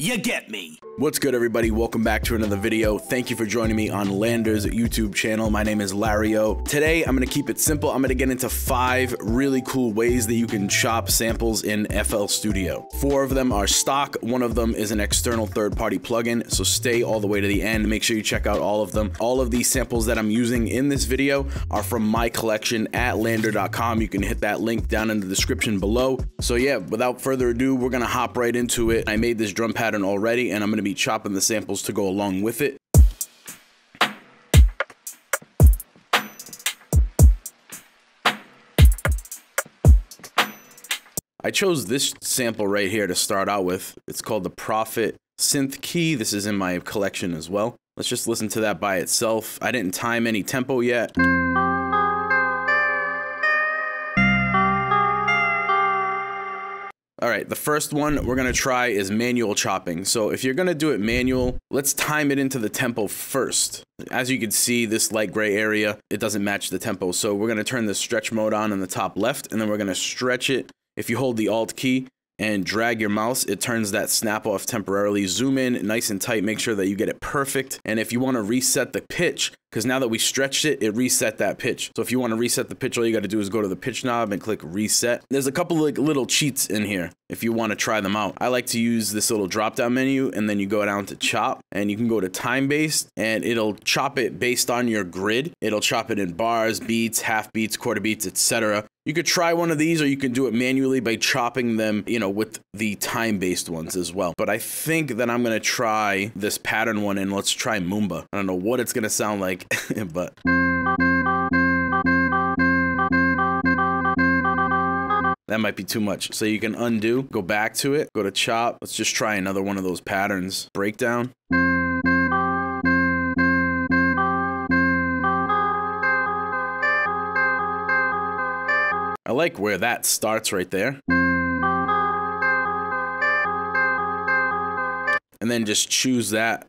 You get me. What's good everybody? Welcome back to another video. Thank you for joining me on LANDR's YouTube channel. My name is Larry Ohh. Today I'm gonna keep it simple. I'm gonna get into five really cool ways that you can chop samples in FL Studio. Four of them are stock. One of them is an external third-party plugin. So stay all the way to the end. Make sure you check out all of them. All of these samples that I'm using in this video are from my collection at landr.com. You can hit that link down in the description below. So yeah, without further ado, we're gonna hop right into it. I made this drum pattern already and I'm gonna be chopping the samples to go along with it. I chose this sample right here to start out with. It's called the Prophet Synth Key. This is in my collection as well. Let's just listen to that by itself. I didn't time any tempo yet. All right, the first one we're gonna try is manual chopping. So if you're gonna do it manual, let's time it into the tempo first. As you can see, this light gray area, it doesn't match the tempo. So we're gonna turn the stretch mode on in the top left, and then we're gonna stretch it. If you hold the Alt key, and drag your mouse, it turns that snap off temporarily. Zoom in nice and tight, make sure that you get it perfect. And if you wanna reset the pitch, because now that we stretched it, it reset that pitch. So if you wanna reset the pitch, all you gotta do is go to the pitch knob and click reset. There's a couple like little cheats in here if you wanna try them out. I like to use this little drop down menu and then you go down to chop and you can go to time based and it'll chop it based on your grid. It'll chop it in bars, beats, half beats, quarter beats, etc. You could try one of these or you can do it manually by chopping them, you know, with the time-based ones as well. But I think that I'm to try this pattern one and let's try Moomba. I don't know what it's to sound like, but... That might be too much. So you can undo, go back to it, go to chop. Let's just try another one of those patterns. Breakdown. I like where that starts right there. And then just choose that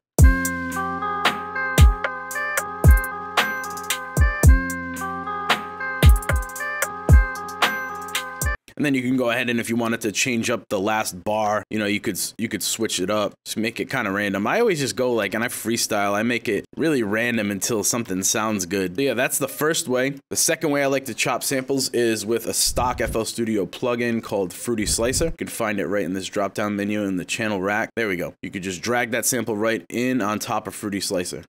And then you can go ahead and if you wanted to change up the last bar, you know, you could you could switch it up, just make it kind of random. I always just go like, and I freestyle, I make it really random until something sounds good. But yeah, that's the first way. The second way I like to chop samples is with a stock FL Studio plugin called Fruity Slicer. You can find it right in this drop down menu in the channel rack. There we go. You could just drag that sample right in on top of Fruity Slicer.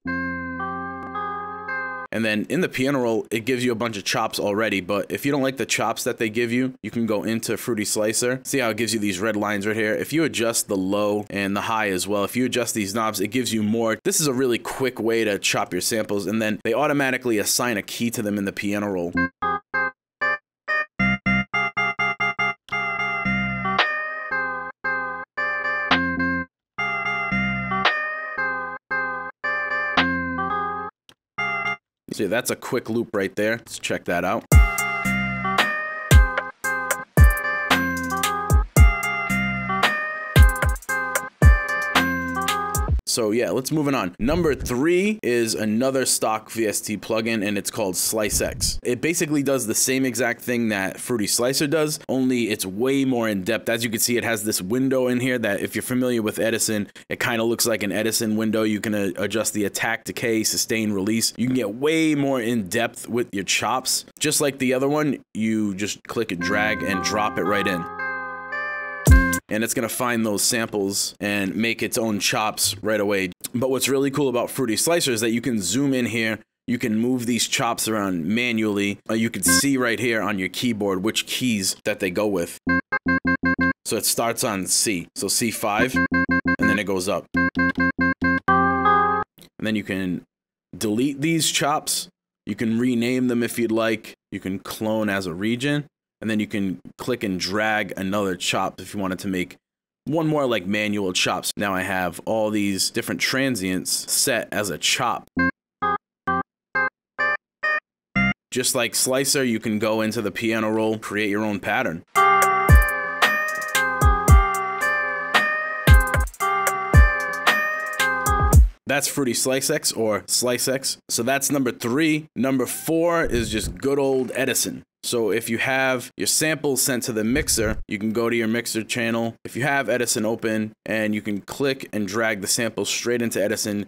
And then in the piano roll, it gives you a bunch of chops already. But if you don't like the chops that they give you, you can go into Fruity Slicer. See how it gives you these red lines right here? If you adjust the low and the high as well, if you adjust these knobs, it gives you more. This is a really quick way to chop your samples. And then they automatically assign a key to them in the piano roll. See, that's a quick loop right there. Let's check that out. So yeah, let's moving on. Number three is another stock VST plugin and it's called SliceX. It basically does the same exact thing that Fruity Slicer does, only it's way more in depth. As you can see, it has this window in here that if you're familiar with Edison, it kind of looks like an Edison window. You can uh, adjust the attack, decay, sustain, release. You can get way more in depth with your chops. Just like the other one, you just click and drag and drop it right in and it's going to find those samples and make its own chops right away. But what's really cool about Fruity Slicer is that you can zoom in here you can move these chops around manually. Uh, you can see right here on your keyboard which keys that they go with. So it starts on C, so C5, and then it goes up. And then you can delete these chops. You can rename them if you'd like. You can clone as a region and then you can click and drag another chop if you wanted to make one more like manual chops. Now I have all these different transients set as a chop. Just like Slicer, you can go into the piano roll, create your own pattern. That's Fruity SliceX or SliceX. So that's number three. Number four is just good old Edison. So if you have your samples sent to the mixer, you can go to your mixer channel. If you have Edison open and you can click and drag the samples straight into Edison.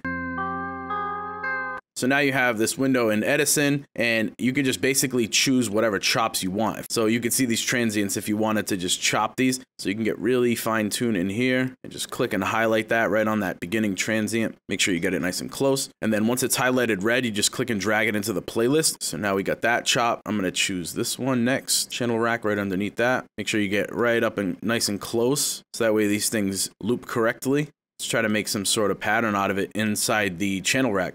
So now you have this window in Edison and you can just basically choose whatever chops you want. So you can see these transients if you wanted to just chop these. So you can get really fine tuned in here and just click and highlight that right on that beginning transient. Make sure you get it nice and close. And then once it's highlighted red, you just click and drag it into the playlist. So now we got that chop. I'm going to choose this one next. Channel rack right underneath that. Make sure you get right up and nice and close. So that way these things loop correctly. Let's try to make some sort of pattern out of it inside the channel rack.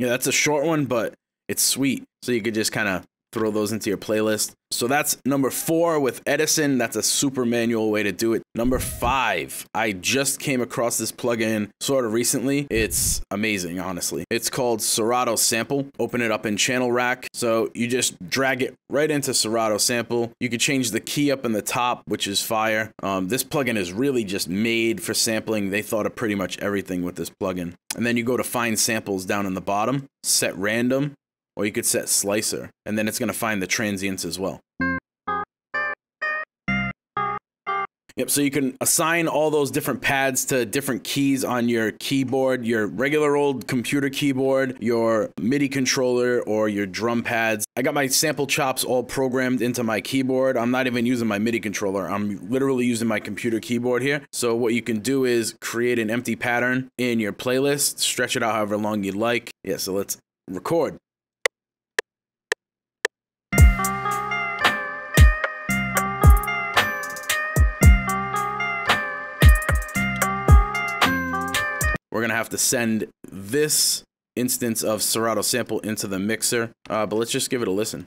Yeah, that's a short one, but it's sweet. So you could just kind of throw those into your playlist. So that's number four with Edison. That's a super manual way to do it. Number five, I just came across this plugin sort of recently. It's amazing, honestly. It's called Serato Sample. Open it up in Channel Rack. So you just drag it right into Serato Sample. You can change the key up in the top, which is fire. Um, this plugin is really just made for sampling. They thought of pretty much everything with this plugin. And then you go to find samples down in the bottom, set random, or you could set slicer, and then it's going to find the transients as well. Yep, so you can assign all those different pads to different keys on your keyboard, your regular old computer keyboard, your MIDI controller, or your drum pads. I got my sample chops all programmed into my keyboard. I'm not even using my MIDI controller. I'm literally using my computer keyboard here. So what you can do is create an empty pattern in your playlist, stretch it out however long you'd like. Yeah, so let's record. We're gonna have to send this instance of Serato sample into the mixer, uh, but let's just give it a listen.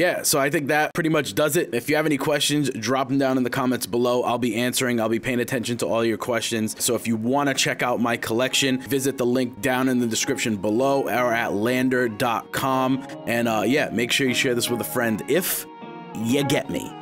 Yeah, so I think that pretty much does it. If you have any questions, drop them down in the comments below. I'll be answering. I'll be paying attention to all your questions. So if you want to check out my collection, visit the link down in the description below or at landr.com. And uh, yeah, make sure you share this with a friend if you get me.